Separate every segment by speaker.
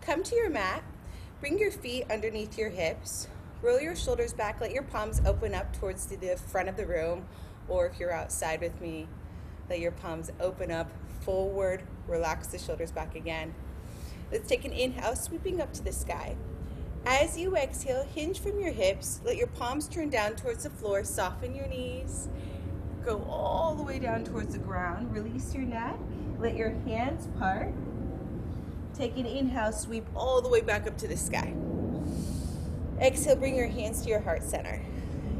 Speaker 1: Come to your mat. Bring your feet underneath your hips. Roll your shoulders back. Let your palms open up towards the front of the room. Or if you're outside with me, let your palms open up forward. Relax the shoulders back again. Let's take an inhale, sweeping up to the sky. As you exhale, hinge from your hips. Let your palms turn down towards the floor. Soften your knees. Go all the way down towards the ground. Release your neck. Let your hands part. Take an inhale, sweep all the way back up to the sky. Exhale, bring your hands to your heart center.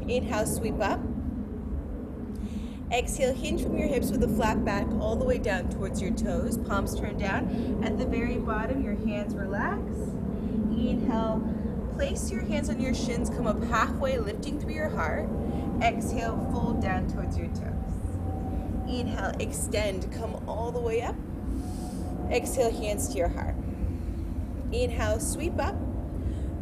Speaker 1: Inhale, sweep up. Exhale, hinge from your hips with a flat back all the way down towards your toes. Palms turned down. At the very bottom, your hands relax. Inhale, place your hands on your shins, come up halfway, lifting through your heart. Exhale, fold down towards your toes. Inhale, extend, come all the way up. Exhale, hands to your heart. Inhale, sweep up.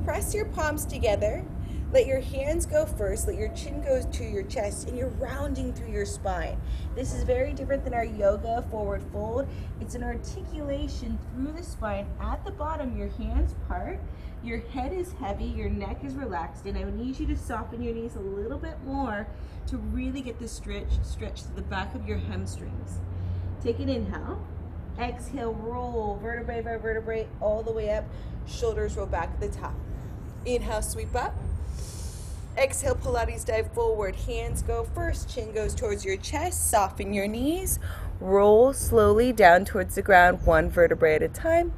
Speaker 1: Press your palms together. Let your hands go first. Let your chin go to your chest and you're rounding through your spine. This is very different than our yoga forward fold. It's an articulation through the spine. At the bottom, your hands part. Your head is heavy, your neck is relaxed, and I need you to soften your knees a little bit more to really get the stretch, stretch to the back of your hamstrings. Take an inhale. Exhale, roll vertebrae by vertebrae all the way up. Shoulders roll back at the top. Inhale, sweep up. Exhale, Pilates dive forward. Hands go first. Chin goes towards your chest. Soften your knees. Roll slowly down towards the ground, one vertebrae at a time.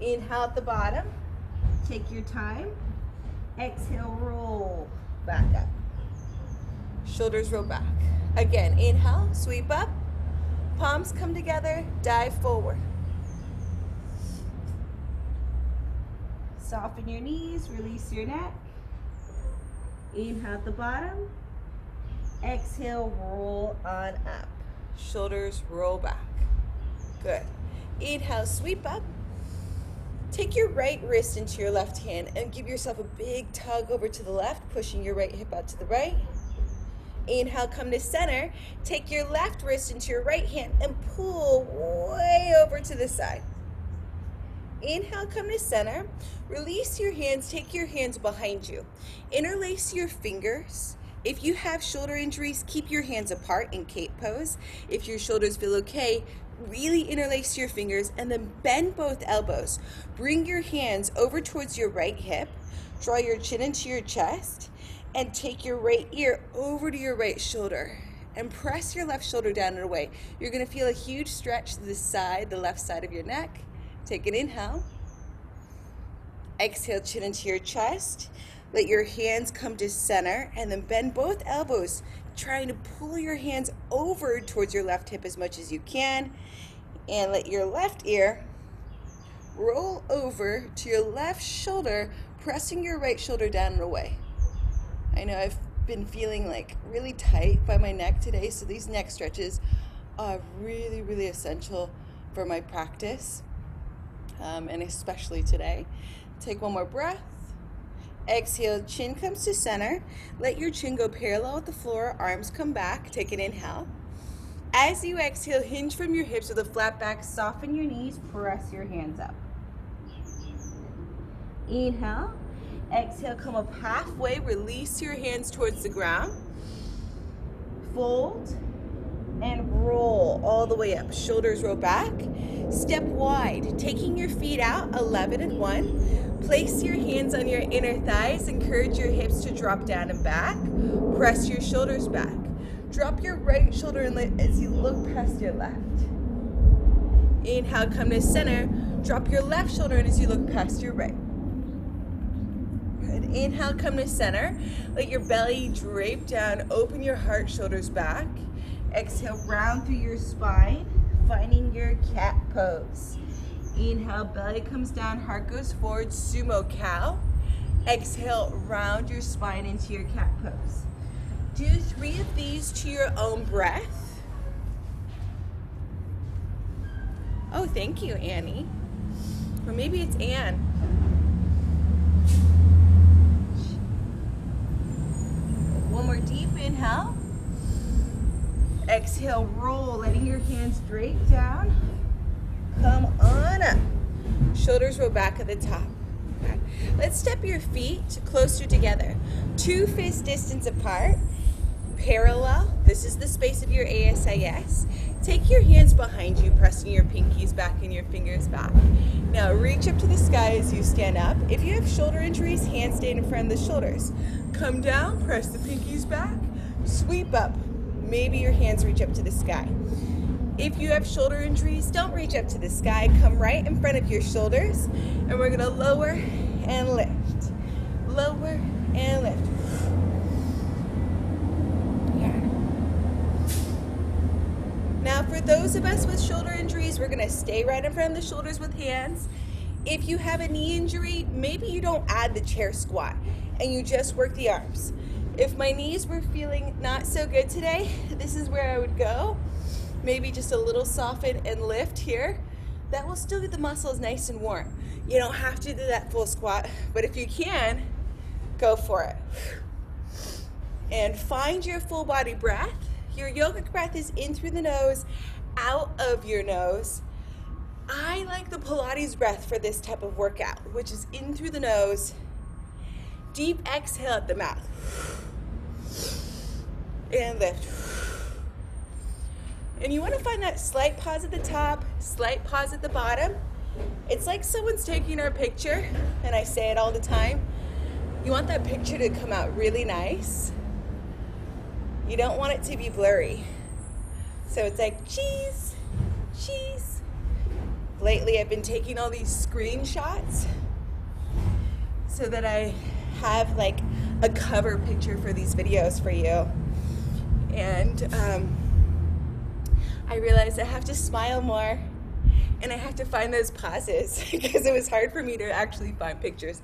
Speaker 1: Inhale at the bottom. Take your time. Exhale, roll back up. Shoulders roll back. Again, inhale, sweep up. Palms come together, dive forward. Soften your knees, release your neck. Inhale at the bottom. Exhale, roll on up. Shoulders roll back. Good. Inhale, sweep up. Take your right wrist into your left hand and give yourself a big tug over to the left, pushing your right hip out to the right. Inhale, come to center. Take your left wrist into your right hand and pull way over to the side. Inhale, come to center. Release your hands, take your hands behind you. Interlace your fingers. If you have shoulder injuries, keep your hands apart in cape pose. If your shoulders feel okay, really interlace your fingers and then bend both elbows. Bring your hands over towards your right hip. Draw your chin into your chest and take your right ear over to your right shoulder and press your left shoulder down and away. You're gonna feel a huge stretch to the side, the left side of your neck. Take an inhale. Exhale, chin into your chest. Let your hands come to center and then bend both elbows, trying to pull your hands over towards your left hip as much as you can. And let your left ear roll over to your left shoulder, pressing your right shoulder down and away. I know I've been feeling like really tight by my neck today, so these neck stretches are really, really essential for my practice, um, and especially today. Take one more breath. Exhale, chin comes to center. Let your chin go parallel with the floor, arms come back. Take an inhale. As you exhale, hinge from your hips with a flat back, soften your knees, press your hands up. Inhale. Exhale, come up halfway, release your hands towards the ground. Fold and roll all the way up. Shoulders roll back. Step wide, taking your feet out, 11 and 1. Place your hands on your inner thighs. Encourage your hips to drop down and back. Press your shoulders back. Drop your right shoulder and as you look past your left. Inhale, come to center. Drop your left shoulder and as you look past your right. Inhale, come to center. Let your belly drape down. Open your heart, shoulders back. Exhale, round through your spine, finding your cat pose. Inhale, belly comes down, heart goes forward, sumo cow. Exhale, round your spine into your cat pose. Do three of these to your own breath. Oh, thank you, Annie. Or maybe it's Anne. One more deep inhale. Exhale, roll, letting your hands drape down. Come on up. Shoulders roll back at the top. Let's step your feet closer together. Two fist distance apart. Parallel. This is the space of your ASIS. Take your hands behind you, pressing your pinkies back and your fingers back. Now reach up to the sky as you stand up. If you have shoulder injuries, hands stay in front of the shoulders. Come down, press the pinkies back, sweep up. Maybe your hands reach up to the sky. If you have shoulder injuries, don't reach up to the sky. Come right in front of your shoulders, and we're gonna lower and lift. Lower and lift. Now, for those of us with shoulder injuries, we're gonna stay right in front of the shoulders with hands. If you have a knee injury, maybe you don't add the chair squat and you just work the arms. If my knees were feeling not so good today, this is where I would go. Maybe just a little soften and lift here. That will still get the muscles nice and warm. You don't have to do that full squat, but if you can, go for it. And find your full body breath. Your yogic breath is in through the nose, out of your nose. I like the Pilates breath for this type of workout, which is in through the nose, deep exhale at the mouth, and lift. And you want to find that slight pause at the top, slight pause at the bottom. It's like someone's taking our picture, and I say it all the time. You want that picture to come out really nice you don't want it to be blurry. So it's like cheese, cheese. Lately, I've been taking all these screenshots so that I have like a cover picture for these videos for you. And um, I realized I have to smile more and I have to find those pauses because it was hard for me to actually find pictures.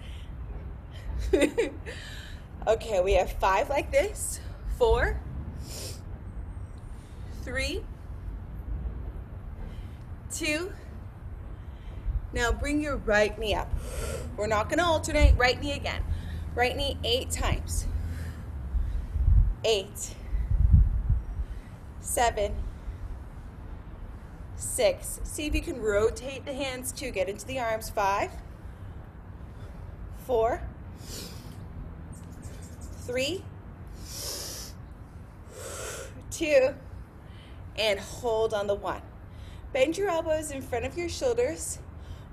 Speaker 1: okay, we have five like this, four, three, two. Now bring your right knee up. We're not gonna alternate, right knee again. Right knee eight times. Eight, seven, six. See if you can rotate the hands to get into the arms. Five, four, three, two, and hold on the one. Bend your elbows in front of your shoulders.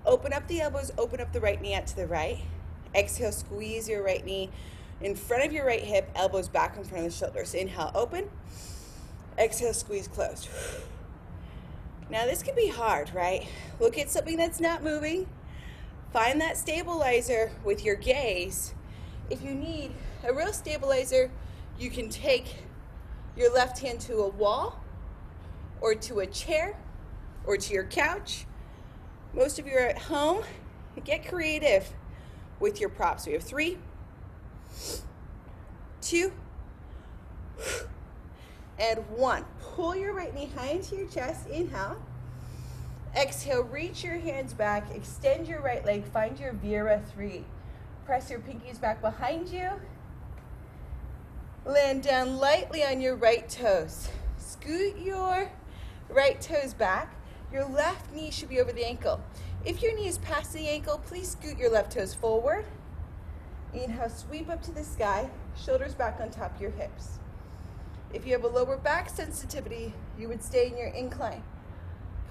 Speaker 1: Open up the elbows, open up the right knee out to the right. Exhale, squeeze your right knee in front of your right hip, elbows back in front of the shoulders. Inhale, open. Exhale, squeeze closed. Now, this can be hard, right? Look at something that's not moving. Find that stabilizer with your gaze. If you need a real stabilizer, you can take your left hand to a wall or to a chair or to your couch. Most of you are at home. Get creative with your props. We have three, two, and one. Pull your right knee high into your chest. Inhale. Exhale, reach your hands back. Extend your right leg. Find your Vira 3. Press your pinkies back behind you. Land down lightly on your right toes. Scoot your right toes back. Your left knee should be over the ankle. If your knee is past the ankle, please scoot your left toes forward. Inhale, sweep up to the sky, shoulders back on top of your hips. If you have a lower back sensitivity, you would stay in your incline.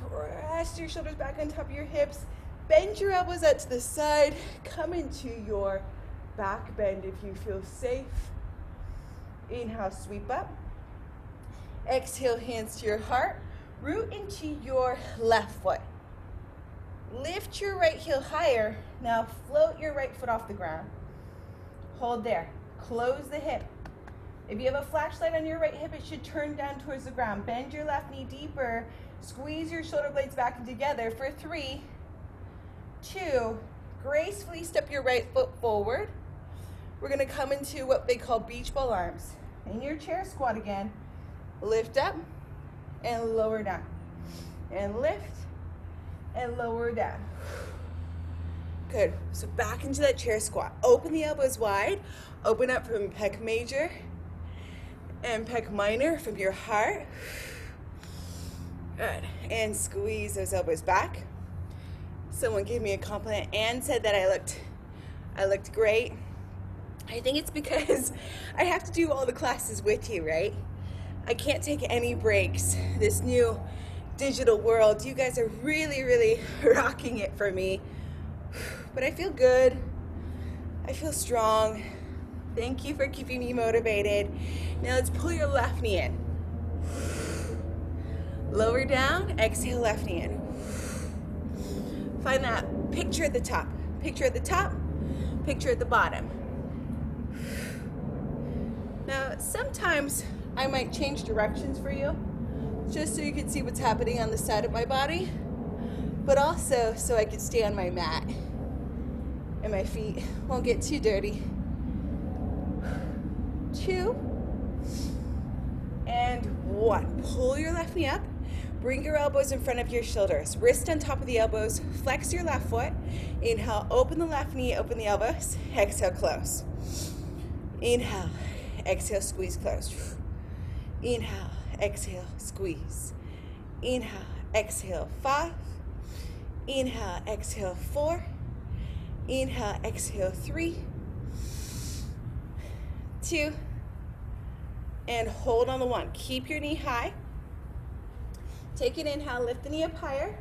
Speaker 1: Press your shoulders back on top of your hips. Bend your elbows out to the side. Come into your back bend if you feel safe. Inhale, sweep up. Exhale, hands to your heart root into your left foot. Lift your right heel higher. Now float your right foot off the ground. Hold there. Close the hip. If you have a flashlight on your right hip, it should turn down towards the ground. Bend your left knee deeper. Squeeze your shoulder blades back together for three, two. Gracefully step your right foot forward. We're gonna come into what they call beach ball arms. In your chair squat again. Lift up and lower down. And lift and lower down. Good. So back into that chair squat. Open the elbows wide. Open up from pec major and pec minor from your heart. Good. And squeeze those elbows back. someone gave me a compliment and said that I looked I looked great. I think it's because I have to do all the classes with you, right? I can't take any breaks. This new digital world, you guys are really, really rocking it for me. But I feel good. I feel strong. Thank you for keeping me motivated. Now let's pull your left knee in. Lower down, exhale left knee in. Find that picture at the top. Picture at the top, picture at the bottom. Now, sometimes I might change directions for you just so you can see what's happening on the side of my body, but also so I can stay on my mat and my feet won't get too dirty. Two and one. Pull your left knee up. Bring your elbows in front of your shoulders. Wrist on top of the elbows. Flex your left foot. Inhale, open the left knee, open the elbows. Exhale, close. Inhale, exhale, squeeze, close. Inhale, exhale, squeeze. Inhale, exhale, five. Inhale, exhale, four. Inhale, exhale, three, two, and hold on the one. Keep your knee high. Take an inhale, lift the knee up higher.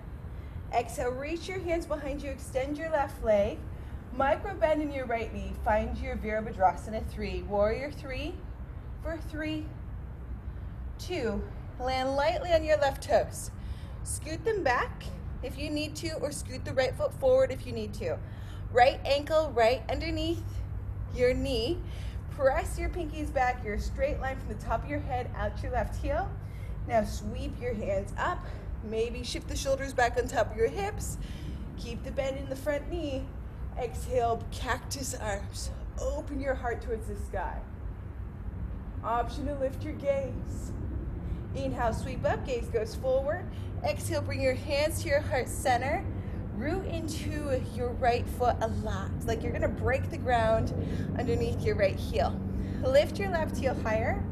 Speaker 1: Exhale, reach your hands behind you, extend your left leg. Micro bend in your right knee. Find your Virabhadrasana three. Warrior three for three, two. Land lightly on your left toes. Scoot them back if you need to, or scoot the right foot forward if you need to. Right ankle right underneath your knee. Press your pinkies back, your straight line from the top of your head out to your left heel. Now sweep your hands up. Maybe shift the shoulders back on top of your hips. Keep the bend in the front knee. Exhale, cactus arms. Open your heart towards the sky. Option to lift your gaze. Inhale, sweep up, gaze goes forward. Exhale, bring your hands to your heart center. Root into your right foot a lot, like you're gonna break the ground underneath your right heel. Lift your left heel higher.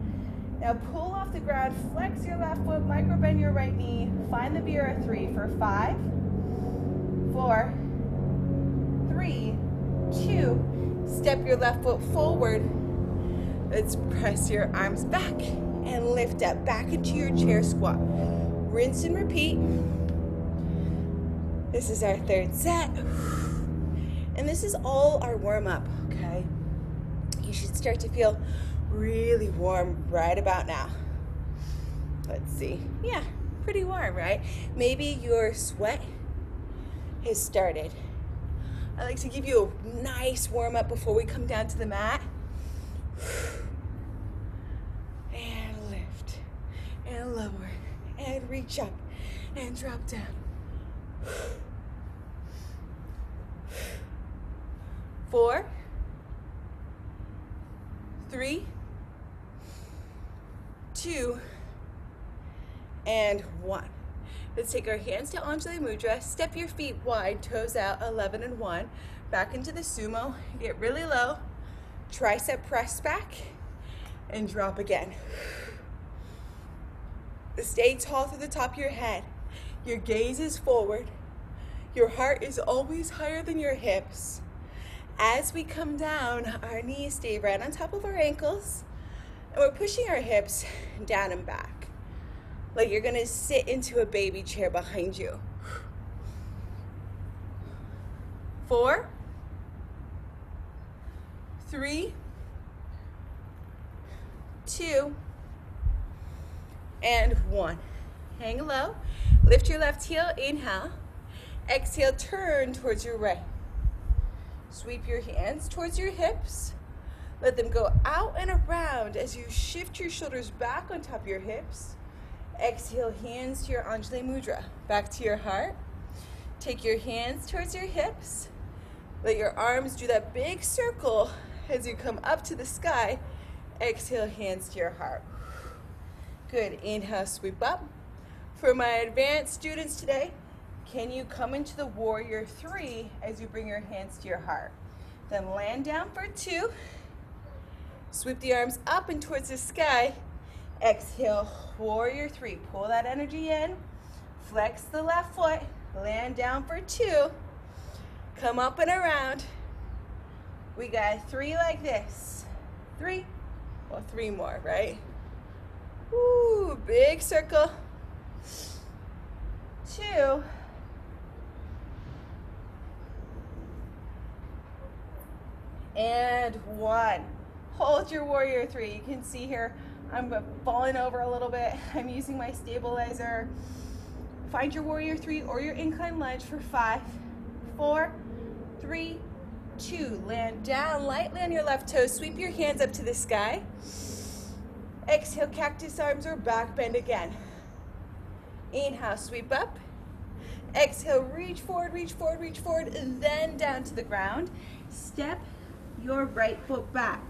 Speaker 1: Now pull off the ground, flex your left foot, micro bend your right knee. Find the Vira three for five, four, three, two. Step your left foot forward. Let's press your arms back and lift up back into your chair squat. Rinse and repeat. This is our third set. And this is all our warm up, okay? You should start to feel really warm right about now. Let's see. Yeah, pretty warm, right? Maybe your sweat has started. I like to give you a nice warm up before we come down to the mat. And lift, lower, and reach up, and drop down. Four, three, two, and one. Let's take our hands to Anjali Mudra, step your feet wide, toes out, 11 and one, back into the sumo, get really low, tricep press back, and drop again. Stay tall through the top of your head. Your gaze is forward. Your heart is always higher than your hips. As we come down, our knees stay right on top of our ankles. And we're pushing our hips down and back. Like you're gonna sit into a baby chair behind you. Four, three, two, and one. Hang low. Lift your left heel, inhale. Exhale, turn towards your right. Sweep your hands towards your hips. Let them go out and around as you shift your shoulders back on top of your hips. Exhale, hands to your Anjali Mudra. Back to your heart. Take your hands towards your hips. Let your arms do that big circle as you come up to the sky. Exhale, hands to your heart. Good. Inhale, sweep up. For my advanced students today, can you come into the warrior three as you bring your hands to your heart? Then land down for two. Sweep the arms up and towards the sky. Exhale, warrior three. Pull that energy in. Flex the left foot. Land down for two. Come up and around. We got three like this. Three, well, three more, right? Ooh, big circle. Two. And one. Hold your warrior three. You can see here, I'm falling over a little bit. I'm using my stabilizer. Find your warrior three or your incline lunge for five, four, three, two. Land down lightly on your left toe. Sweep your hands up to the sky. Exhale, cactus arms or back bend again. Inhale, sweep up. Exhale, reach forward, reach forward, reach forward, and then down to the ground. Step your right foot back.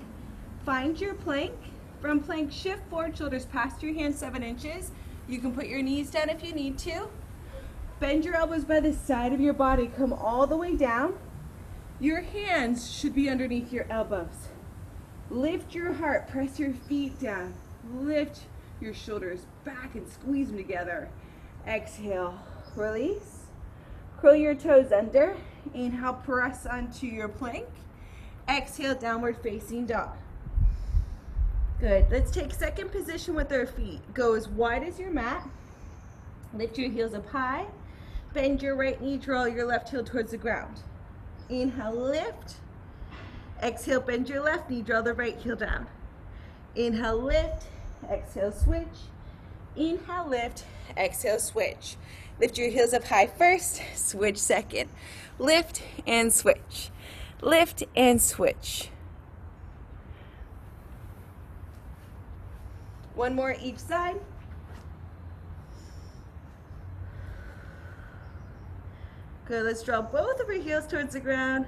Speaker 1: Find your plank. From plank, shift forward, shoulders past your hands seven inches. You can put your knees down if you need to. Bend your elbows by the side of your body. Come all the way down. Your hands should be underneath your elbows. Lift your heart, press your feet down. Lift your shoulders back and squeeze them together. Exhale, release. Curl your toes under. Inhale, press onto your plank. Exhale, downward facing dog. Good. Let's take second position with our feet. Go as wide as your mat. Lift your heels up high. Bend your right knee, draw your left heel towards the ground. Inhale, lift. Exhale, bend your left knee, draw the right heel down. Inhale, lift. Exhale, switch. Inhale, lift. Exhale, switch. Lift your heels up high first, switch second. Lift and switch. Lift and switch. One more each side. Good, let's draw both of our heels towards the ground.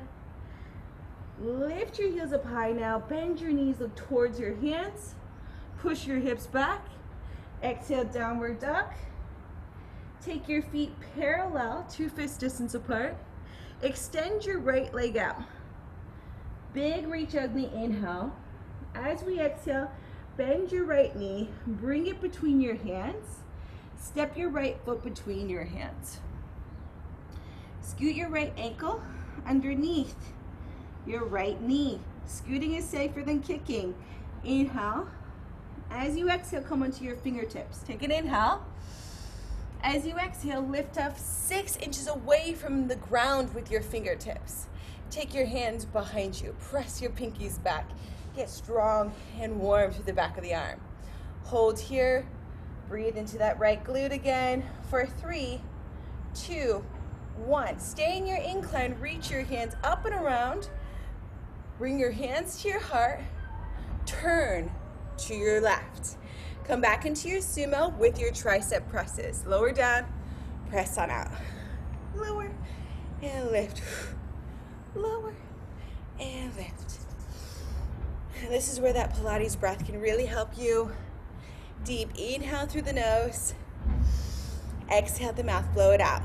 Speaker 1: Lift your heels up high now. Bend your knees, look towards your hands. Push your hips back. Exhale, downward duck. Take your feet parallel, two fist distance apart. Extend your right leg out. Big reach ugly inhale. As we exhale, bend your right knee, bring it between your hands. Step your right foot between your hands. Scoot your right ankle underneath your right knee. Scooting is safer than kicking. Inhale. As you exhale, come onto your fingertips. Take an inhale. As you exhale, lift up six inches away from the ground with your fingertips. Take your hands behind you. Press your pinkies back. Get strong and warm through the back of the arm. Hold here. Breathe into that right glute again for three, two, one. Stay in your incline. Reach your hands up and around. Bring your hands to your heart. Turn to your left. Come back into your sumo with your tricep presses. Lower down, press on out. Lower and lift. Lower and lift. And this is where that Pilates breath can really help you. Deep inhale through the nose. Exhale the mouth, blow it out.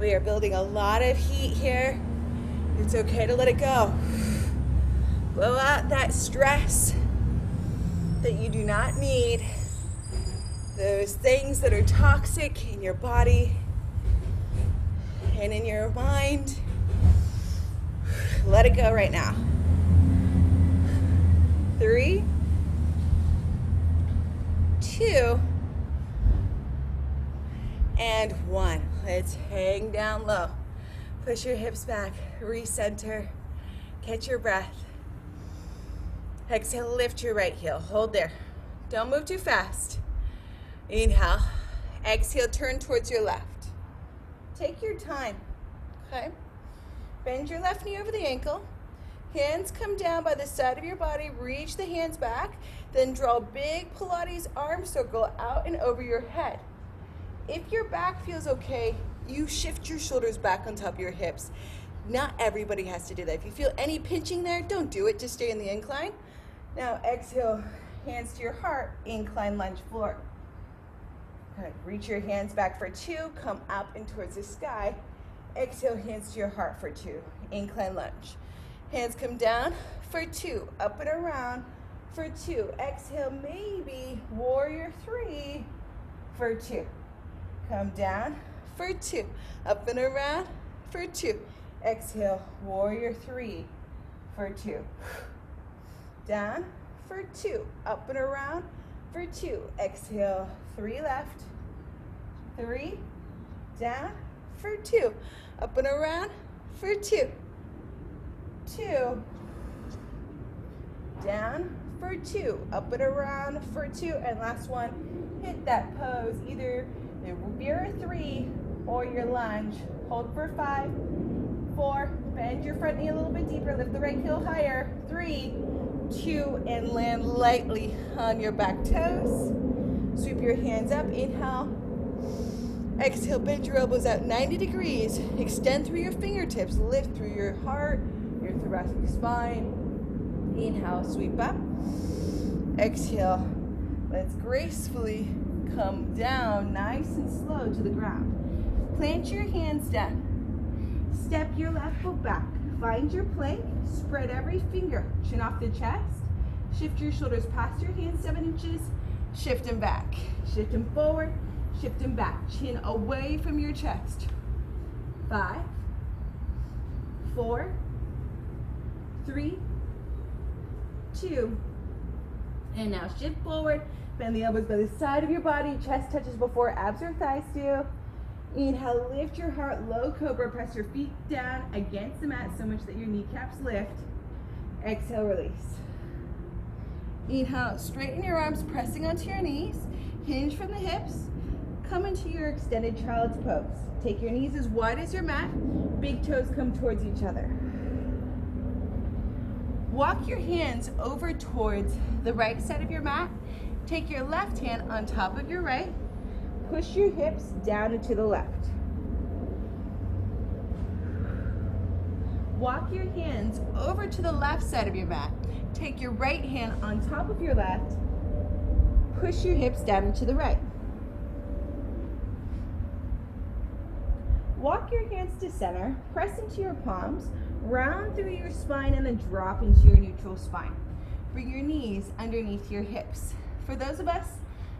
Speaker 1: We are building a lot of heat here. It's okay to let it go. Blow out that stress that you do not need. Those things that are toxic in your body and in your mind. Let it go right now. Three, two, and one. Let's hang down low. Push your hips back, recenter, catch your breath. Exhale, lift your right heel. Hold there. Don't move too fast. Inhale. Exhale, turn towards your left. Take your time, okay? Bend your left knee over the ankle. Hands come down by the side of your body. Reach the hands back. Then draw big Pilates arm circle out and over your head. If your back feels okay, you shift your shoulders back on top of your hips. Not everybody has to do that. If you feel any pinching there, don't do it. Just stay in the incline. Now exhale, hands to your heart, incline lunge floor. Good. Reach your hands back for two, come up and towards the sky. Exhale, hands to your heart for two, incline lunge. Hands come down for two, up and around for two. Exhale, maybe warrior three for two. Come down for two. Up and around for two. Exhale, warrior three for two. Down for two. Up and around for two. Exhale, three left. Three. Down for two. Up and around for two. Two. Down for two. Up and around for two. And last one, hit that pose. Either your three or your lunge. Hold for five, four, bend your front knee a little bit deeper, lift the right heel higher. Three, two, and land lightly on your back toes. Sweep your hands up, inhale. Exhale, bend your elbows out 90 degrees. Extend through your fingertips, lift through your heart, your thoracic spine. Inhale, sweep up. Exhale, let's gracefully come down nice and slow to the ground. Plant your hands down. Step your left foot back. Find your plank. Spread every finger. Chin off the chest. Shift your shoulders past your hands seven inches. Shift them back. Shift them forward. Shift them back. Chin away from your chest. Five, four, three, two, and now shift forward. Bend the elbows by the side of your body. Chest touches before abs or thighs do. Inhale, lift your heart, low cobra. Press your feet down against the mat so much that your kneecaps lift. Exhale, release. Inhale, straighten your arms, pressing onto your knees. Hinge from the hips. Come into your extended child's pose. Take your knees as wide as your mat. Big toes come towards each other. Walk your hands over towards the right side of your mat. Take your left hand on top of your right. Push your hips down and to the left. Walk your hands over to the left side of your mat. Take your right hand on top of your left. Push your hips down and to the right. Walk your hands to center, press into your palms, round through your spine, and then drop into your neutral spine. Bring your knees underneath your hips. For those of us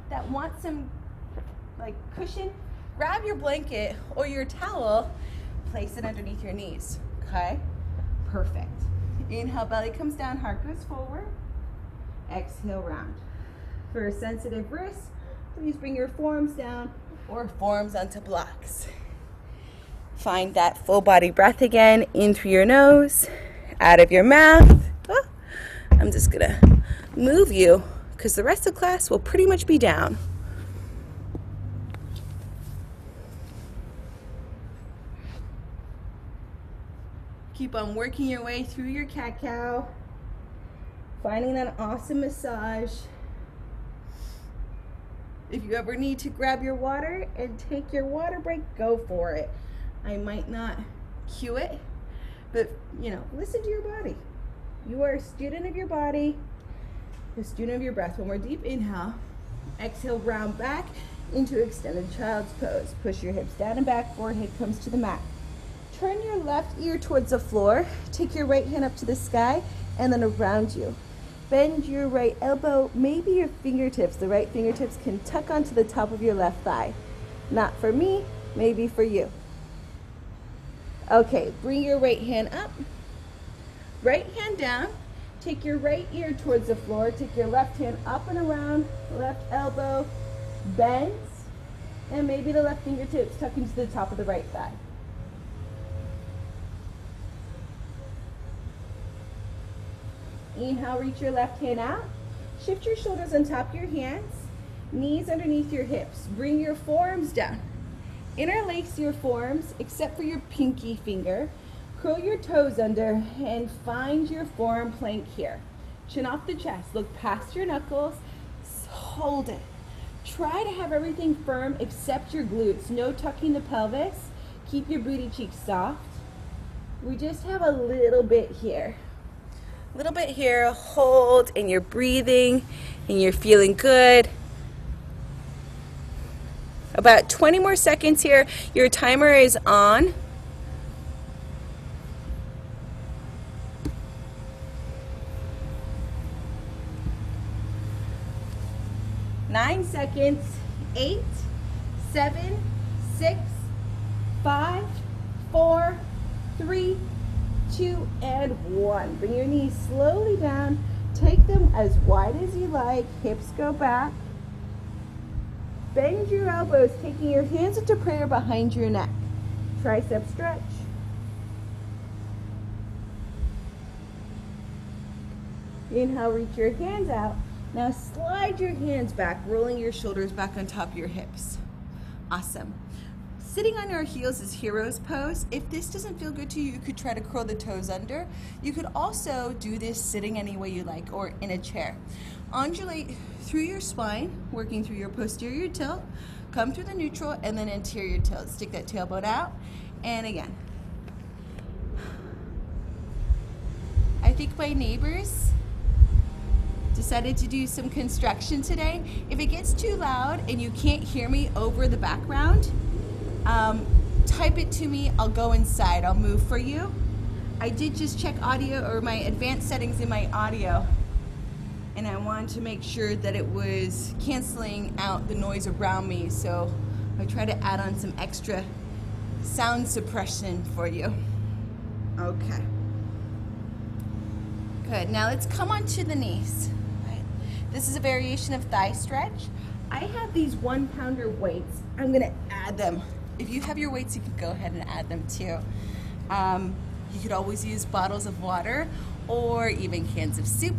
Speaker 1: that want some like cushion, grab your blanket or your towel, place it underneath your knees, okay? Perfect. Inhale, belly comes down, heart goes forward. Exhale, round. For sensitive wrists, please bring your forearms down or forearms onto blocks. Find that full body breath again in through your nose, out of your mouth. Oh, I'm just gonna move you because the rest of class will pretty much be down. Keep on working your way through your cat cow, finding that awesome massage. If you ever need to grab your water and take your water break, go for it. I might not cue it, but you know, listen to your body. You are a student of your body, a student of your breath. One more deep inhale. Exhale, round back into extended child's pose. Push your hips down and back, forehead comes to the mat. Turn your left ear towards the floor. Take your right hand up to the sky and then around you. Bend your right elbow, maybe your fingertips. The right fingertips can tuck onto the top of your left thigh. Not for me, maybe for you. Okay, bring your right hand up. Right hand down. Take your right ear towards the floor. Take your left hand up and around. Left elbow bends. And maybe the left fingertips tuck into the top of the right thigh. Inhale, reach your left hand out. Shift your shoulders on top of your hands. Knees underneath your hips. Bring your forearms down. Interlace your forearms except for your pinky finger. Curl your toes under and find your forearm plank here. Chin off the chest. Look past your knuckles. Hold it. Try to have everything firm except your glutes. No tucking the pelvis. Keep your booty cheeks soft. We just have a little bit here. A little bit here. Hold and you're breathing and you're feeling good. About 20 more seconds here. Your timer is on. Nine seconds. Eight, seven, six, five, four, three, two, and one. Bring your knees slowly down. Take them as wide as you like. Hips go back. Bend your elbows, taking your hands into prayer behind your neck. Tricep stretch. Inhale, reach your hands out. Now slide your hands back, rolling your shoulders back on top of your hips. Awesome. Sitting on your heels is hero's pose. If this doesn't feel good to you, you could try to curl the toes under. You could also do this sitting any way you like or in a chair. Undulate through your spine, working through your posterior tilt. Come through the neutral and then anterior tilt. Stick that tailbone out. And again. I think my neighbors decided to do some construction today. If it gets too loud and you can't hear me over the background, um, type it to me. I'll go inside. I'll move for you. I did just check audio or my advanced settings in my audio and I wanted to make sure that it was canceling out the noise around me so I try to add on some extra sound suppression for you. Okay. Good. Now let's come onto the knees. Right. This is a variation of thigh stretch. I have these one pounder weights. I'm going to add them if you have your weights, you can go ahead and add them too. Um, you could always use bottles of water or even cans of soup.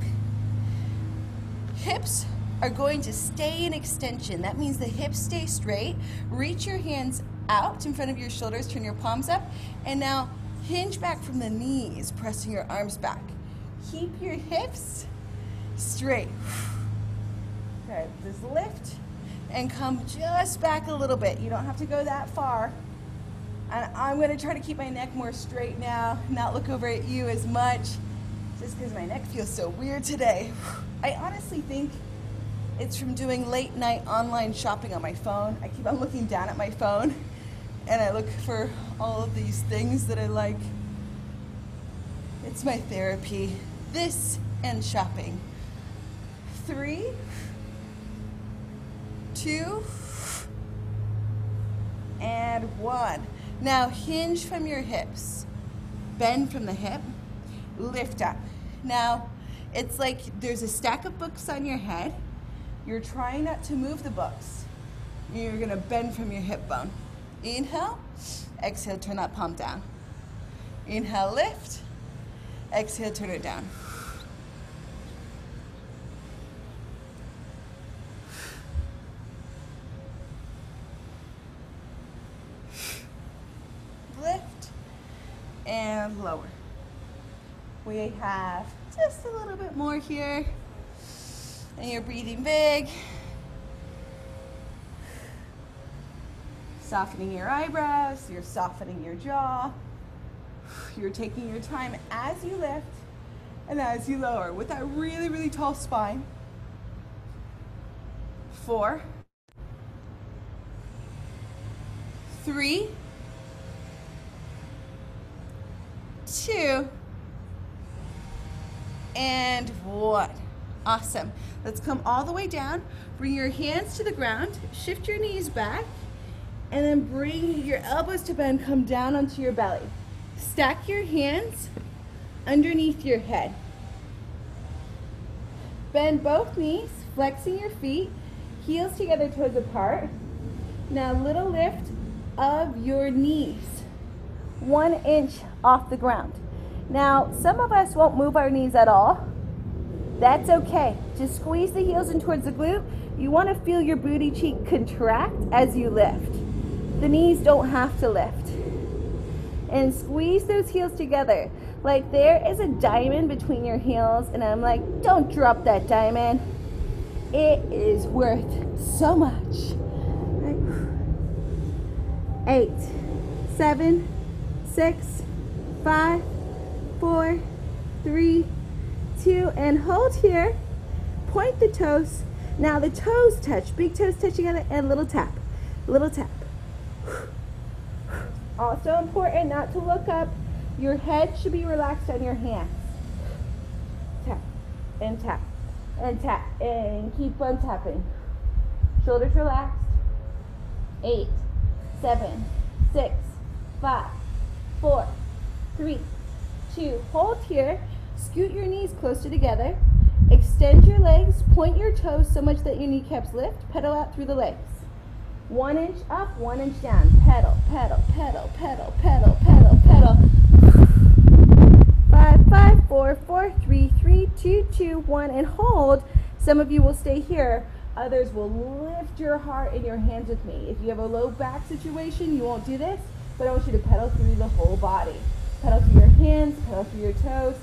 Speaker 1: Hips are going to stay in extension. That means the hips stay straight. Reach your hands out in front of your shoulders, turn your palms up, and now hinge back from the knees, pressing your arms back. Keep your hips straight. Okay, just lift and come just back a little bit. You don't have to go that far. And I'm gonna try to keep my neck more straight now, not look over at you as much, just because my neck feels so weird today. I honestly think it's from doing late night online shopping on my phone. I keep on looking down at my phone and I look for all of these things that I like. It's my therapy. This and shopping. Three, two, and one. Now hinge from your hips, bend from the hip, lift up. Now it's like there's a stack of books on your head. You're trying not to move the books. You're gonna bend from your hip bone. Inhale, exhale, turn that palm down. Inhale, lift, exhale, turn it down. and lower. We have just a little bit more here. And you're breathing big. Softening your eyebrows, you're softening your jaw. You're taking your time as you lift and as you lower with that really, really tall spine. Four, three, two, and one. Awesome. Let's come all the way down. Bring your hands to the ground, shift your knees back, and then bring your elbows to bend, come down onto your belly. Stack your hands underneath your head. Bend both knees, flexing your feet, heels together, toes apart. Now little lift of your knees one inch off the ground. Now, some of us won't move our knees at all. That's okay. Just squeeze the heels in towards the glute. You want to feel your booty cheek contract as you lift. The knees don't have to lift. And squeeze those heels together. Like there is a diamond between your heels, and I'm like, don't drop that diamond. It is worth so much. Eight, seven, six, five, four, three, two, and hold here. Point the toes. Now the toes touch, big toes touch together, and little tap, little tap. Also important not to look up. Your head should be relaxed on your hands. Tap and tap and tap and keep on tapping. Shoulders relaxed. Eight, seven, six, five, four, three, two. Hold here. Scoot your knees closer together. Extend your legs. Point your toes so much that your kneecaps lift. Pedal out through the legs. One inch up, one inch down. Pedal, pedal, pedal, pedal, pedal, pedal, pedal. Five, five, four, four, three, three, two, two, one, and hold. Some of you will stay here. Others will lift your heart and your hands with me. If you have a low back situation, you won't do this, but I want you to pedal through the whole body. Pedal through your hands, pedal through your toes.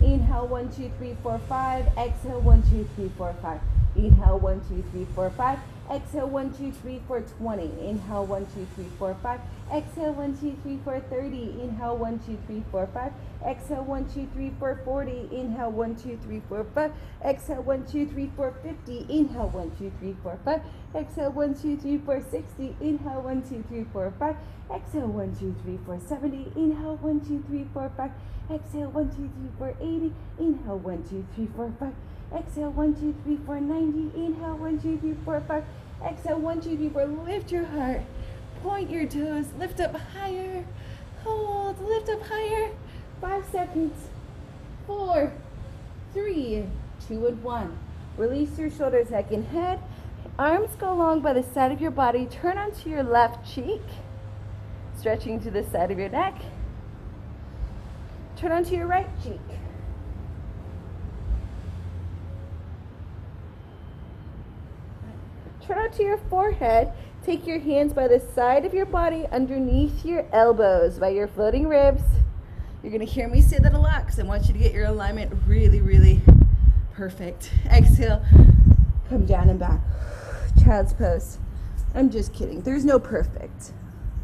Speaker 1: Inhale, one, two, three, four, five. Exhale, one, two, three, four, five. Inhale, one, two, three, four, five. Exhale, one, two, three, four, 20. Inhale, one, two, three, four, five. Exhale, one, two, three, four, 30. Inhale, one, two, three, four, five. Exhale, one, two, three, four, 40. Inhale, one, two, three, four, five. Exhale, one, two, three, four, 50. Inhale, one, two, three, four, five. Exhale, one, two, three, four, 60. Inhale, one, two, three, four, five. Exhale, one, two, three, four, 70. Inhale, one, two, three, four, five. Exhale, one, two, three, four, 80. Inhale, one, two, three, four, five. Exhale, one, two, three, four, 90. Inhale, one, two, three, four, five. Exhale, one, two, three, four. Lift your heart. Point your toes. Lift up higher. Hold. Lift up higher. Five seconds. Four, three, two, and one. Release your shoulders, neck, and head. Arms go along by the side of your body. Turn onto your left cheek. Stretching to the side of your neck. Turn onto your right cheek. Turn onto your forehead. Take your hands by the side of your body underneath your elbows by your floating ribs. You're going to hear me say that a lot because I want you to get your alignment really, really perfect. Exhale, come down and back. Child's pose. I'm just kidding. There's no perfect,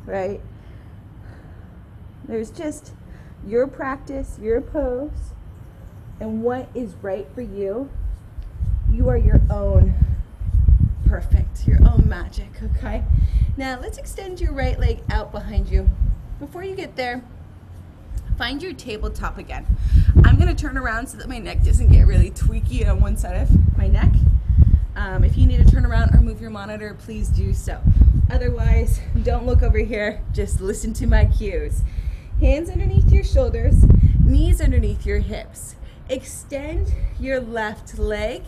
Speaker 1: right? There's just your practice, your pose, and what is right for you. You are your own perfect, your own magic, okay? Now let's extend your right leg out behind you. Before you get there, find your tabletop again. I'm gonna turn around so that my neck doesn't get really tweaky on one side of my neck. Um, if you need to turn around or move your monitor, please do so. Otherwise, don't look over here, just listen to my cues. Hands underneath your shoulders, knees underneath your hips. Extend your left leg.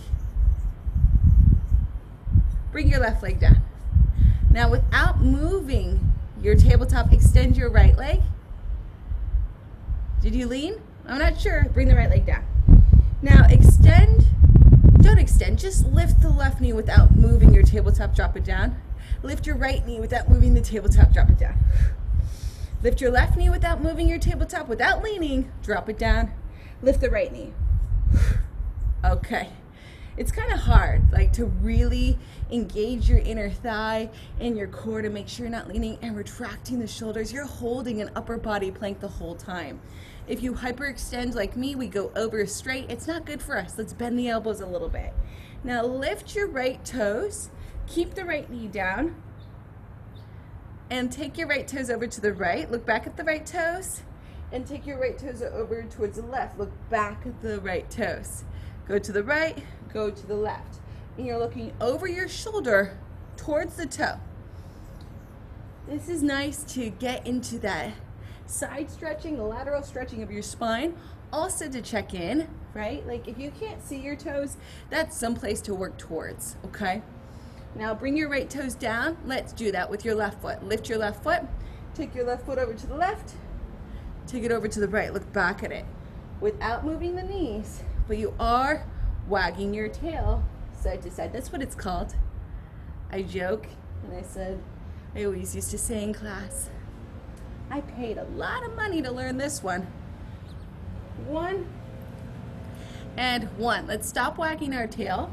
Speaker 1: Bring your left leg down. Now, without moving your tabletop, extend your right leg. Did you lean? I'm not sure. Bring the right leg down. Now, extend. Don't extend. Just lift the left knee without moving your tabletop. Drop it down. Lift your right knee without moving the tabletop. Drop it down. Lift your left knee without moving your tabletop, without leaning. Drop it down. Lift the right knee. Okay. It's kind of hard, like to really engage your inner thigh and your core to make sure you're not leaning and retracting the shoulders. You're holding an upper body plank the whole time. If you hyperextend like me, we go over straight. It's not good for us. Let's bend the elbows a little bit. Now lift your right toes. Keep the right knee down and take your right toes over to the right. Look back at the right toes and take your right toes over towards the left. Look back at the right toes. Go to the right, go to the left. And you're looking over your shoulder towards the toe. This is nice to get into that side stretching, lateral stretching of your spine. Also to check in, right? Like if you can't see your toes, that's someplace to work towards, okay? Now bring your right toes down. Let's do that with your left foot. Lift your left foot. Take your left foot over to the left. Take it over to the right. Look back at it without moving the knees, but you are wagging your tail side to side. That's what it's called. I joke and I said, I always used to say in class, I paid a lot of money to learn this one. One and one. Let's stop wagging our tail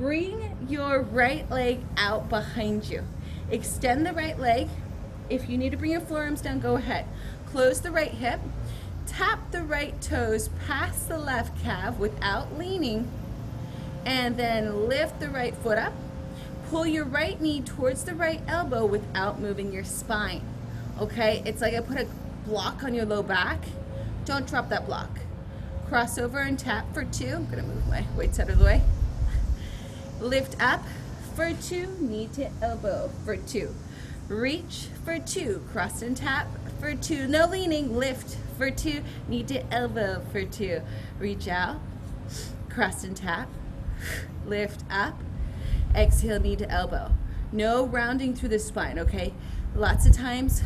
Speaker 1: bring your right leg out behind you. Extend the right leg. If you need to bring your forearms down, go ahead. Close the right hip. Tap the right toes past the left calf without leaning. And then lift the right foot up. Pull your right knee towards the right elbow without moving your spine. Okay, it's like I put a block on your low back. Don't drop that block. Cross over and tap for two. I'm gonna move my weights out of the way. Lift up for two, knee to elbow for two. reach for two, cross and tap for two, no leaning, lift for two, knee to elbow for two, reach out, cross and tap, lift up, exhale, knee to elbow. No rounding through the spine, okay? Lots of times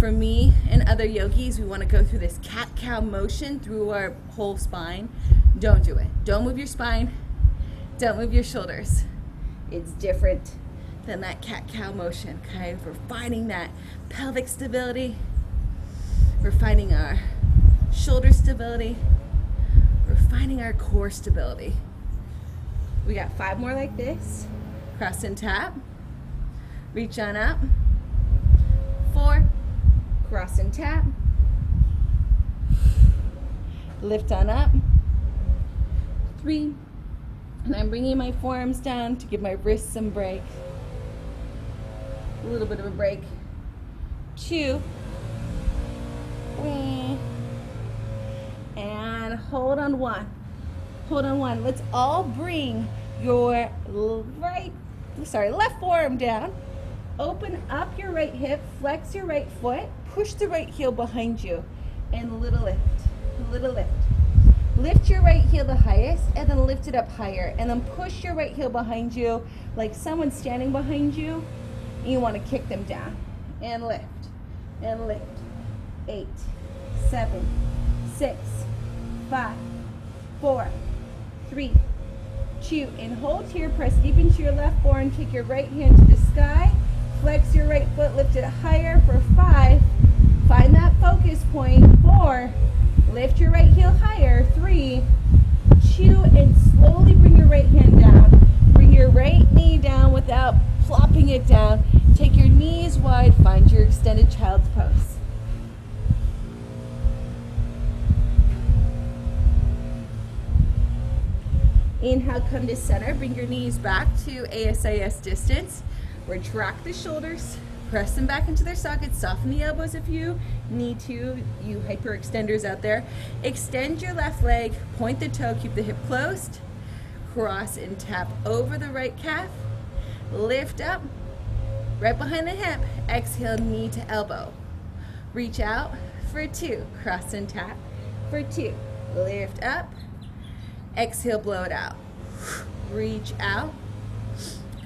Speaker 1: for me and other yogis, we want to go through this cat cow motion through our whole spine. Don't do it. Don't move your spine. Don't move your shoulders. It's different than that cat cow motion, okay? We're finding that pelvic stability. We're finding our shoulder stability. We're finding our core stability. We got five more like this. Cross and tap. Reach on up. Four cross and tap. Lift on up. Three. And I'm bringing my forearms down to give my wrists some break. A little bit of a break. Two. And hold on one. Hold on one. Let's all bring your right, sorry, left forearm down. Open up your right hip, flex your right foot, push the right heel behind you, and a little lift, little lift. Lift your right heel the highest and then lift it up higher. And then push your right heel behind you like someone standing behind you. You want to kick them down. And lift, and lift. Eight, seven, six, five, four, three, two. And hold here. Press deep into your left forearm. Take your right hand to the sky. Flex your right foot. Lift it higher for five, Find that focus point. Four, lift your right heel higher. Three, two, and slowly bring your right hand down. Bring your right knee down without plopping it down. Take your knees wide. Find your extended child's pose. Inhale, come to center. Bring your knees back to ASIS distance. Retract the shoulders. Press them back into their sockets. Soften the elbows if you need to. You hyperextenders out there. Extend your left leg. Point the toe. Keep the hip closed. Cross and tap over the right calf. Lift up. Right behind the hip. Exhale, knee to elbow. Reach out for two. Cross and tap for two. Lift up. Exhale, blow it out. Reach out.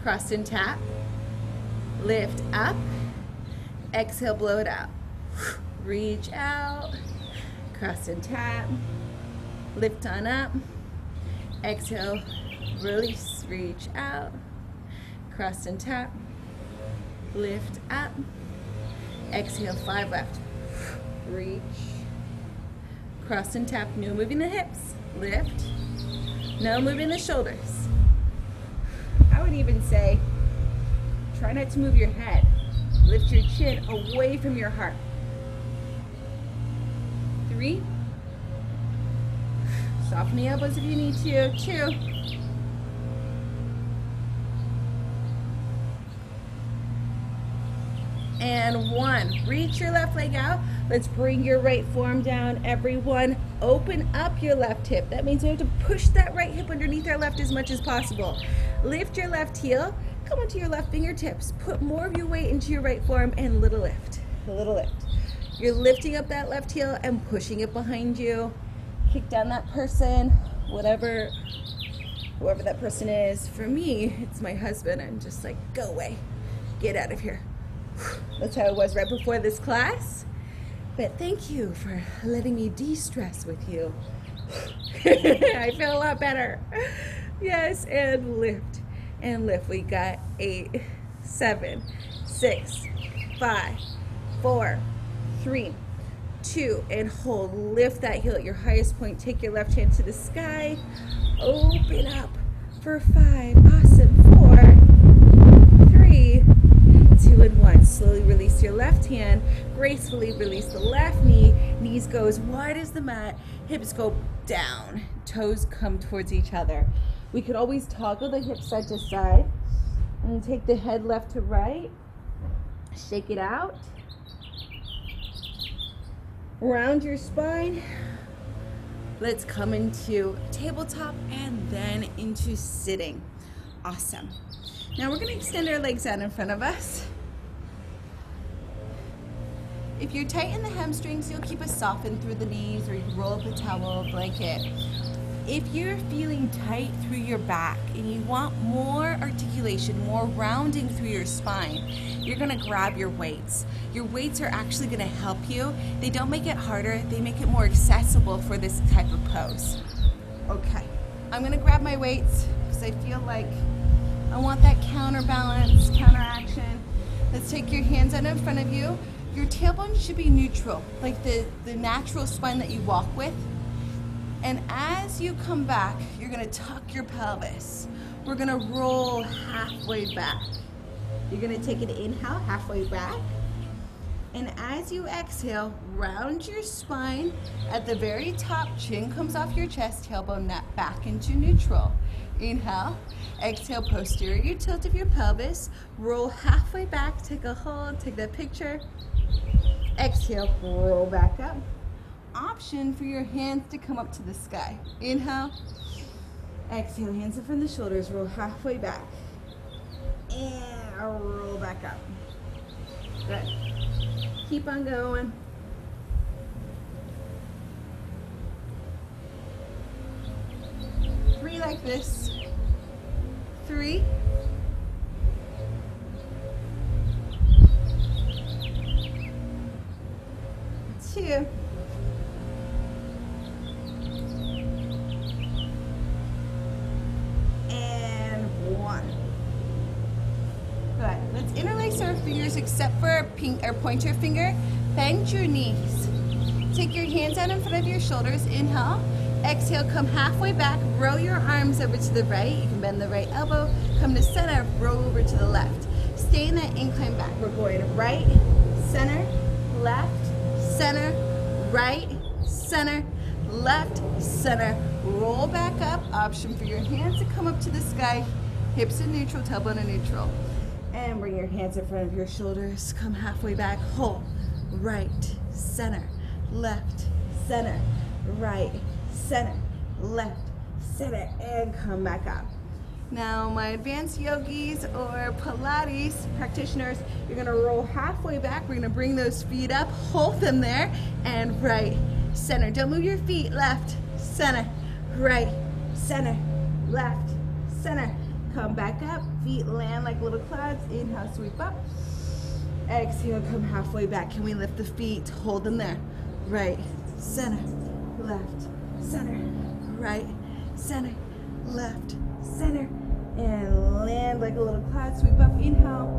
Speaker 1: Cross and tap. Lift up, exhale, blow it out. Reach out, cross and tap, lift on up, exhale, release, reach out, cross and tap, lift up, exhale, five left, reach, cross and tap, no moving the hips, lift, no moving the shoulders. I would even say Try not to move your head. Lift your chin away from your heart. Three. Soften the elbows if you need to. Two. And one. Reach your left leg out. Let's bring your right forearm down. Everyone, open up your left hip. That means we have to push that right hip underneath our left as much as possible. Lift your left heel come onto your left fingertips. Put more of your weight into your right forearm and little lift. A little lift. You're lifting up that left heel and pushing it behind you. Kick down that person, whatever, whoever that person is. For me, it's my husband. I'm just like, go away. Get out of here. That's how it was right before this class. But thank you for letting me de-stress with you. I feel a lot better. Yes, and lift and lift. We got eight, seven, six, five, four, three, two, and hold. Lift that heel at your highest point. Take your left hand to the sky. Open up for five. Awesome. Four, three, two, and one. Slowly release your left hand. Gracefully release the left knee. Knees go as wide as the mat. Hips go down. Toes come towards each other. We could always toggle the hips side to side and take the head left to right. Shake it out. Round your spine. Let's come into tabletop and then into sitting. Awesome. Now we're to extend our legs out in front of us. If you're tight in the hamstrings, you'll keep it softened through the knees or you roll up a towel, blanket. If you're feeling tight through your back and you want more articulation, more rounding through your spine, you're gonna grab your weights. Your weights are actually gonna help you. They don't make it harder, they make it more accessible for this type of pose. Okay, I'm gonna grab my weights because I feel like I want that counterbalance, counteraction. Let's take your hands out in front of you. Your tailbone should be neutral, like the, the natural spine that you walk with. And as you come back, you're gonna tuck your pelvis. We're gonna roll halfway back. You're gonna take an inhale halfway back. And as you exhale, round your spine. At the very top, chin comes off your chest, tailbone back into neutral. Inhale, exhale, posterior tilt of your pelvis. Roll halfway back, take a hold, take that picture. Exhale, roll back up. Option for your hands to come up to the sky. Inhale, exhale, hands up from the shoulders, roll halfway back. And roll back up. Good. Keep on going. Three like this. Three. Two, and one. Good. Let's interlace our fingers except for our pointer finger. Bend your knees. Take your hands out in front of your shoulders. Inhale. Exhale, come halfway back. Roll your arms over to the right. You can bend the right elbow. Come to center. Roll over to the left. Stay in that incline back. We're going right, center, left, center, right, center, left, center. Roll back up. Option for your hands to come up to the sky. Hips in neutral, tailbone in neutral. And bring your hands in front of your shoulders. Come halfway back. Hold. Right, center, left, center, right, center, left, center, and come back up. Now, my advanced yogis or Pilates practitioners, you're gonna roll halfway back. We're gonna bring those feet up, hold them there, and right, center. Don't move your feet, left, center, right, center, left, center. Come back up, feet land like little clouds. Inhale, sweep up. Exhale, come halfway back. Can we lift the feet? Hold them there. Right, center, left, center, right, center, left, center, and land like a little cloud. Sweep up, inhale.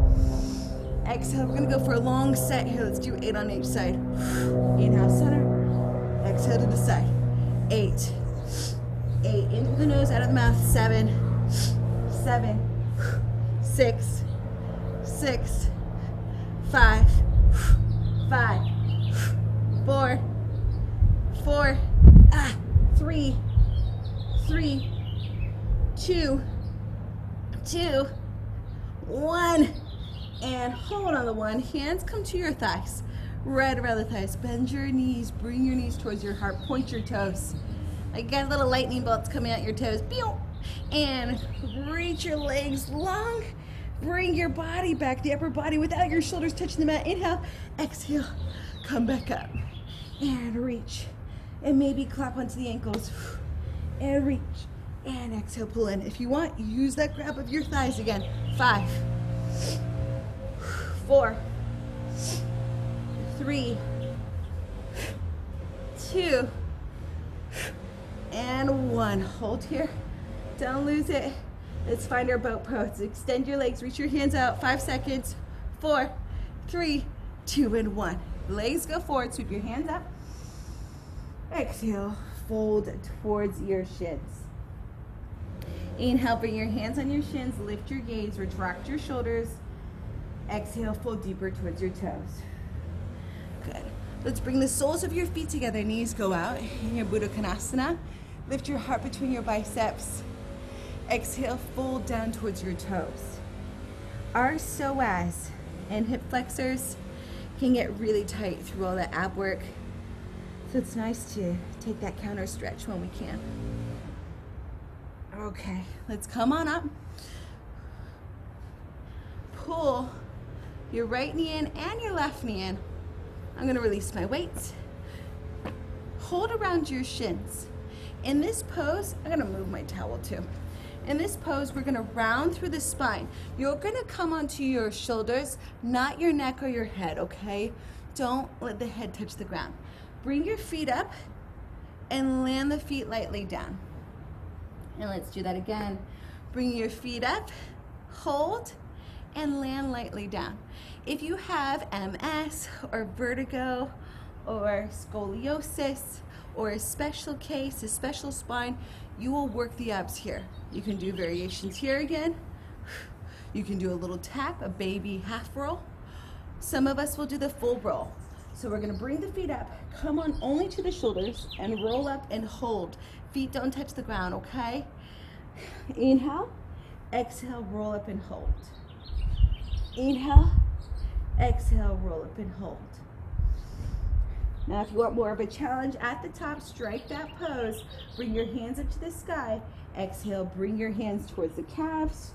Speaker 1: Exhale, we're gonna go for a long set here. Let's do eight on each side. Inhale, center. Exhale to the side. Eight. Eight, into the nose, out of the mouth. Seven. Seven. Six. Six. Five. Five. Four. Four. Ah, three. Three. Two two, one, and hold on the one. Hands come to your thighs, right around the thighs. Bend your knees, bring your knees towards your heart, point your toes. Like you got little lightning bolts coming out your toes. And reach your legs long. Bring your body back, the upper body without your shoulders touching the mat. Inhale, exhale, come back up. And reach. And maybe clap onto the ankles. And reach and exhale, pull in. If you want, use that grab of your thighs again. Five, four, three, two, and one. Hold here. Don't lose it. Let's find our boat pose. Extend your legs, reach your hands out. Five seconds. Four, three, two, and one. Legs go forward, sweep your hands up. Exhale, fold towards your shins. Inhale, bring your hands on your shins, lift your gaze, retract your shoulders. Exhale, fold deeper towards your toes. Good. Let's bring the soles of your feet together. Knees go out in your Buddha Konasana. Lift your heart between your biceps. Exhale, fold down towards your toes. Our psoas and hip flexors can get really tight through all that ab work. So it's nice to take that counter stretch when we can. Okay, let's come on up. Pull your right knee in and your left knee in. I'm gonna release my weights. Hold around your shins. In this pose, I'm gonna move my towel too. In this pose, we're gonna round through the spine. You're gonna come onto your shoulders, not your neck or your head, okay? Don't let the head touch the ground. Bring your feet up and land the feet lightly down. And let's do that again. Bring your feet up, hold, and land lightly down. If you have MS or vertigo or scoliosis or a special case, a special spine, you will work the abs here. You can do variations here again. You can do a little tap, a baby half roll. Some of us will do the full roll. So we're gonna bring the feet up, come on only to the shoulders and roll up and hold. Feet don't touch the ground, okay? Inhale, exhale, roll up and hold. Inhale, exhale, roll up and hold. Now, if you want more of a challenge at the top, strike that pose. Bring your hands up to the sky. Exhale, bring your hands towards the calves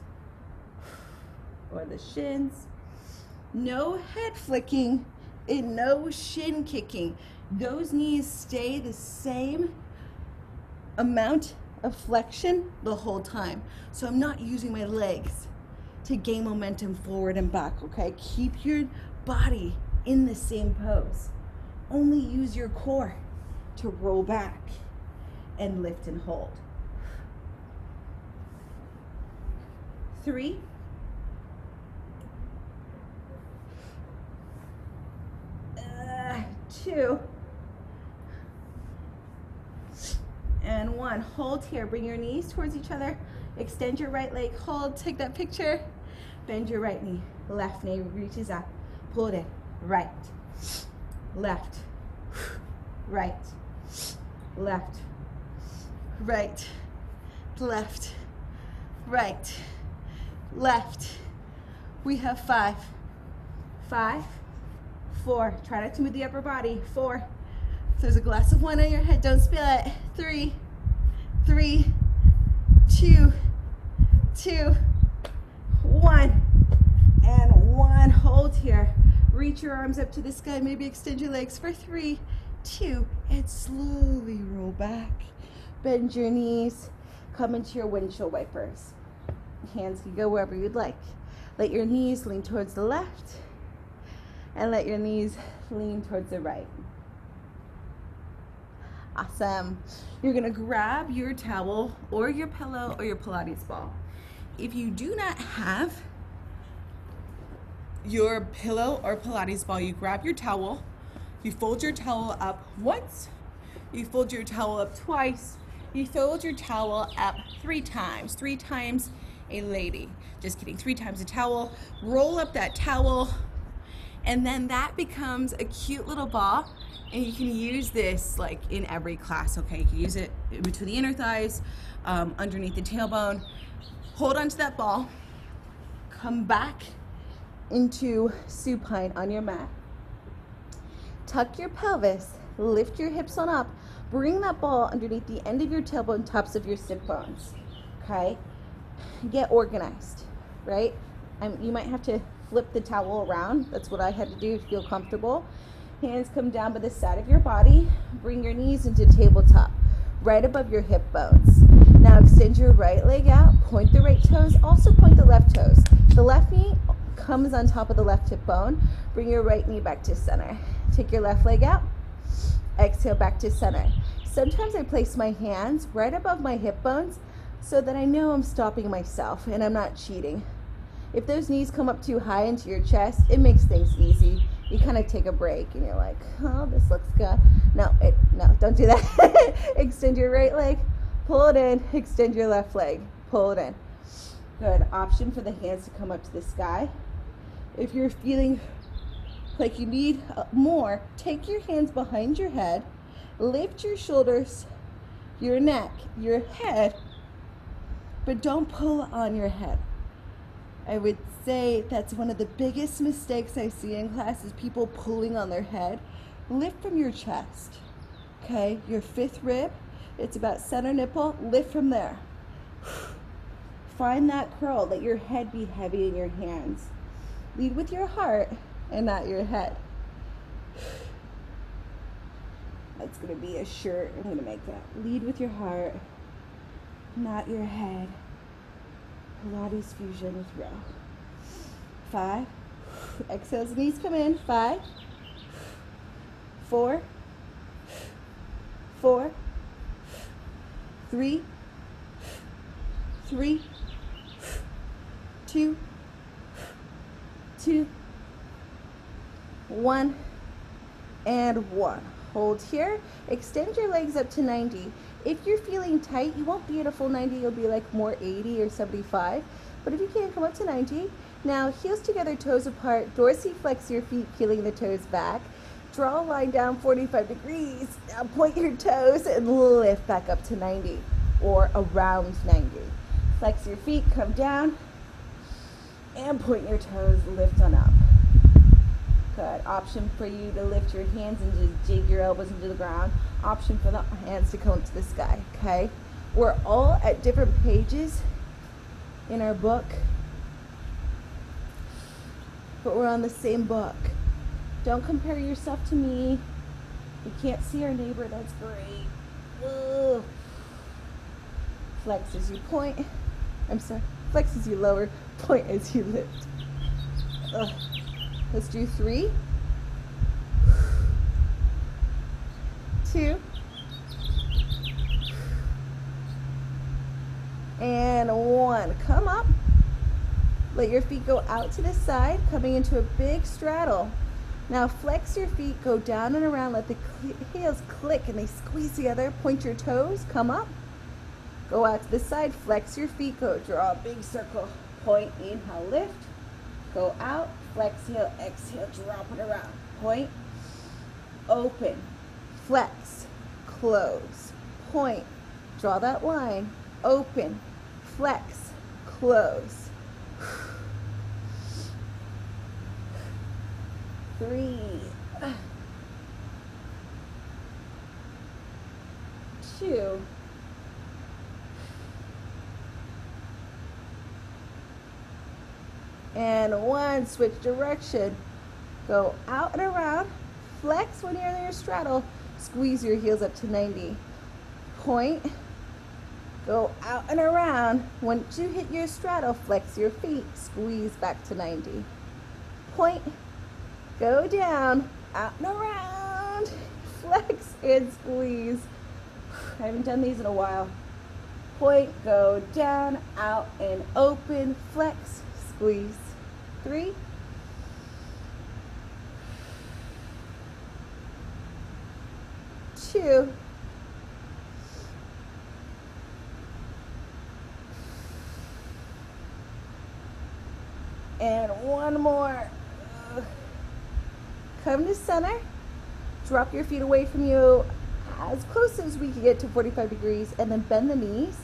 Speaker 1: or the shins. No head flicking and no shin kicking. Those knees stay the same amount of flexion the whole time. So I'm not using my legs to gain momentum forward and back, okay? Keep your body in the same pose. Only use your core to roll back and lift and hold. Three. Uh, two. And one. Hold here. Bring your knees towards each other. Extend your right leg. Hold. Take that picture. Bend your right knee. Left knee reaches up. Pull it in. Right left, right, left, right, left, right, left. We have five, five, four. Try not to move the upper body. Four. There's a glass of wine on your head, don't spill it. Three, three, two, two, one, and one. Hold here. Reach your arms up to the sky. Maybe extend your legs for three, two, and slowly roll back. Bend your knees. Come into your windshield wipers. Hands can go wherever you'd like. Let your knees lean towards the left and let your knees lean towards the right. Awesome. You're gonna grab your towel or your pillow or your Pilates ball. If you do not have your pillow or Pilates ball, you grab your towel, you fold your towel up once, you fold your towel up twice, you fold your towel up three times, three times a lady. Just kidding, three times a towel. Roll up that towel, and then that becomes a cute little ball. And you can use this like in every class, okay? You can use it between the inner thighs, um, underneath the tailbone. Hold onto that ball, come back into supine on your mat. Tuck your pelvis, lift your hips on up, bring that ball underneath the end of your tailbone, tops of your sit bones. Okay? Get organized, right? You might have to flip the towel around. That's what I had to do to feel comfortable. Hands come down by the side of your body. Bring your knees into tabletop, right above your hip bones. Now extend your right leg out, point the right toes, also point the left toes. The left knee comes on top of the left hip bone. Bring your right knee back to center. Take your left leg out. Exhale back to center. Sometimes I place my hands right above my hip bones so that I know I'm stopping myself and I'm not cheating. If those knees come up too high into your chest, it makes things easy. You kind of take a break and you're like, oh, this looks good. No, it, no, don't do that. extend your right leg, pull it in, extend your left leg, pull it in. Good. Option for the hands to come up to the sky. If you're feeling like you need uh, more, take your hands behind your head, lift your shoulders, your neck, your head, but don't pull on your head. I would say that's one of the biggest mistakes I see in class is people pulling on their head. Lift from your chest. Okay, your fifth rib, it's about center nipple, lift from there. Find that curl, let your head be heavy in your hands. Lead with your heart and not your head. That's to be a shirt. I'm to make that. Lead with your heart, not your head. Pilates fusion with Ro. Five. Exhale knees come in. Five. Four. Four. Three. Three. Two. Two. One. And one. Hold here. Extend your legs up to 90. If you're feeling tight, you won't be at a full 90. You'll be like more 80 or 75. But if you can't come up to 90, now heels together, toes apart, dorsiflex your feet, peeling the toes back. Draw a line down 45 degrees. Now point your toes and lift back up to 90 or around 90. Flex your feet, come down, and point your toes, lift on up. Good. Option for you to lift your hands and just jig your elbows into the ground. Option for the hands to come to the sky. Okay? We're all at different pages in our book, but we're on the same book. Don't compare yourself to me. We can't see our neighbor. That's great. Ugh. Flex as you point. I'm sorry. Flex as you lower. Point as you lift. Ugh. Let's do three, two, and one. Come up. Let your feet go out to the side, coming into a big straddle. Now flex your feet, go down and around, let the heels click and they squeeze together. Point your toes, come up. Go out to the side, flex your feet, go draw a big circle. Point, inhale, lift. Go out, flex, heel, exhale, drop it around. Point, open, flex, close, point. Draw that line, open, flex, close. Three, two, and one, switch direction. Go out and around, flex when you're in your straddle, squeeze your heels up to 90. Point, go out and around. Once you hit your straddle, flex your feet, squeeze back to 90. Point, go down, out and around, flex and squeeze. I haven't done these in a while. Point, go down, out and open, flex, squeeze. Three, two, and one more. Come to center. Drop your feet away from you as close as we can get to 45 degrees and then bend the knees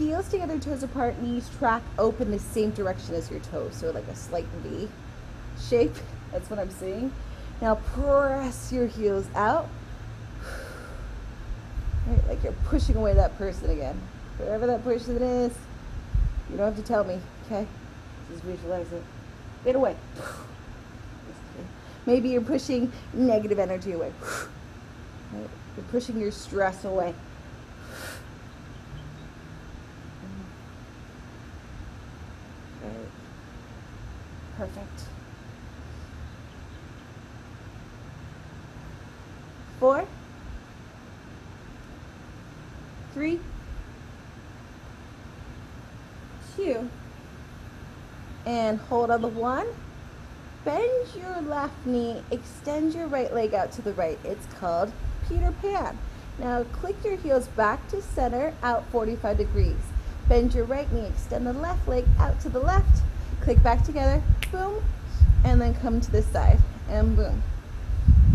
Speaker 1: heels together, toes apart, knees track open the same direction as your toes. So like a slight V shape. That's what I'm seeing. Now press your heels out. Right, like you're pushing away that person again. Whoever that person is, you don't have to tell me, okay? Just visualize it. Get away. Maybe you're pushing negative energy away. You're pushing your stress away. Perfect. Four, three, two, and hold on the one. Bend your left knee, extend your right leg out to the right. It's called Peter Pan. Now click your heels back to center, out 45 degrees. Bend your right knee, extend the left leg out to the left, click back together, boom, and then come to this side, and boom,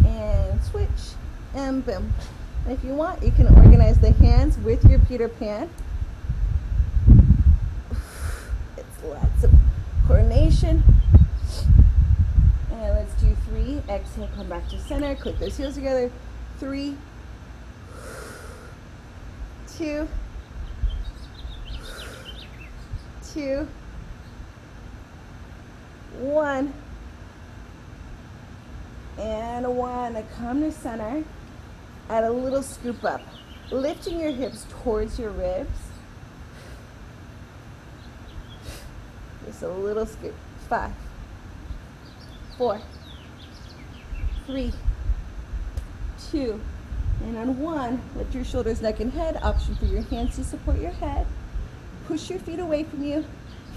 Speaker 1: and switch, and boom. And if you want, you can organize the hands with your Peter Pan. It's lots of coordination. And let's do three. Exhale, come back to center. Click those heels together. Three, two, two, one, and one. Come to center. Add a little scoop up, lifting your hips towards your ribs. Just a little scoop. Five, four, three, two, and on one, lift your shoulders, neck, and head. Option for your hands to support your head. Push your feet away from you.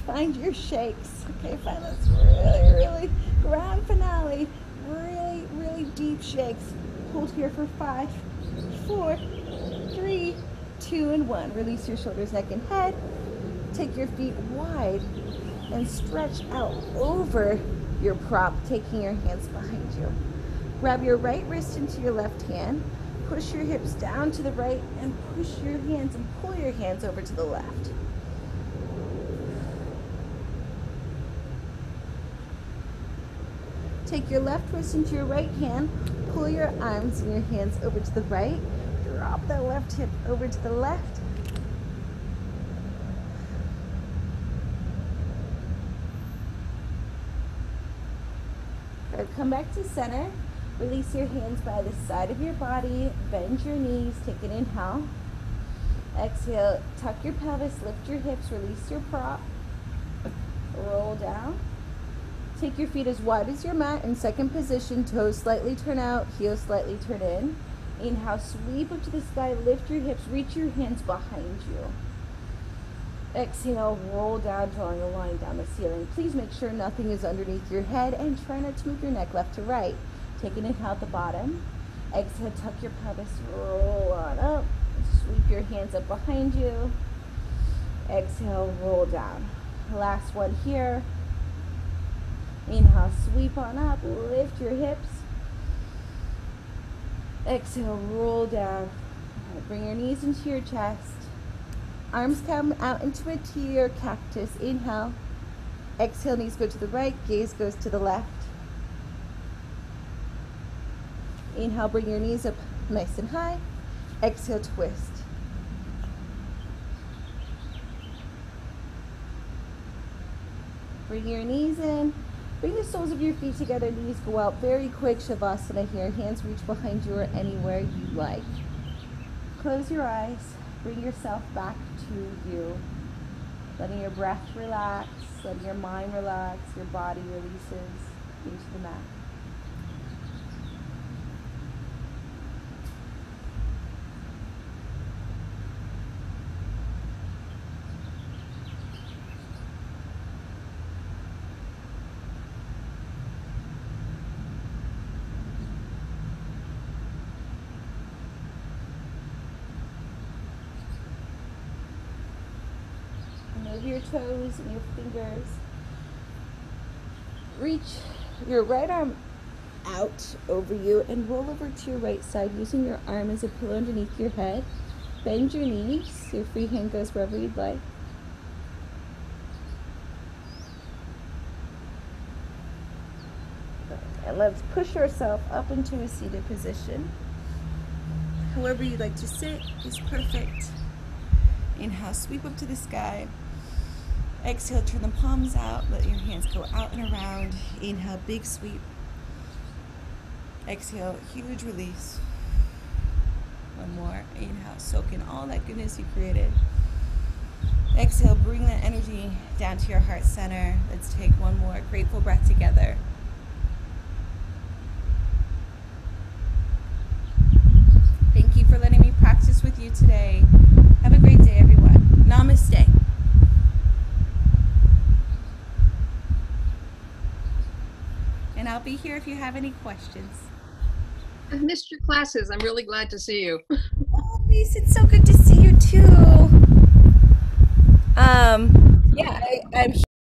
Speaker 1: Find your shakes. Okay, find those really, really grand finale. Really, really deep shakes. Hold here for five, four, three, two, and one. Release your shoulders, neck, and head. Take your feet wide and stretch out over your prop, taking your hands behind you. Grab your right wrist into your left hand. Push your hips down to the right and push your hands and pull your hands over to the left. Take your left wrist into your right hand. Pull your arms and your hands over to the right. Drop that left hip over to the left come back to center. Release your hands by the side of your body. Bend your knees. Take an inhale. Exhale. Tuck your pelvis. Lift your hips. Release your prop. Roll down. Take your feet as wide as your mat in second position. Toes slightly turn out. Heels slightly turn in. Inhale. Sweep up to the sky. Lift your hips. Reach your hands behind you. Exhale, roll down, drawing a line down the ceiling. Please make sure nothing is underneath your head and try not to move your neck left to right. Take an inhale at the bottom. Exhale, tuck your pelvis, roll on up. Sweep your hands up behind you. Exhale, roll down. Last one here. Inhale, sweep on up, lift your hips. Exhale, roll down. Bring your knees into your chest. Arms come out into a T or cactus. Inhale. Exhale, knees go to the right, gaze goes to the left. Inhale, bring your knees up nice and high. Exhale, twist. Bring your knees in. Bring the soles of your feet together, knees go out. Very quick Shavasana here. Hands reach behind you or anywhere you like. Close your eyes. Bring yourself back to you. Letting your breath relax, letting your mind relax, your body releases into the mat. Move your toes and your fingers. Reach your right arm out over you and roll over to your right side using your arm as a pillow underneath your head. Bend your knees. Your free hand goes wherever you'd like. And let's push ourselves up into a seated position. However you'd like to sit is perfect. Inhale, sweep up to the sky. Exhale, turn the palms out. Let your hands go out and around. Inhale, big sweep. Exhale, huge release. One more. Inhale, soak in all that goodness you created. Exhale, bring that energy down to your heart center. Let's take one more grateful breath together. Thank you for letting me practice with you today. Have a great day, everyone. Namaste. and I'll be here if you have any questions.
Speaker 2: I've missed your classes. I'm really glad to see you.
Speaker 1: oh, Lise, it's so good to see you too. Um, yeah, I, I'm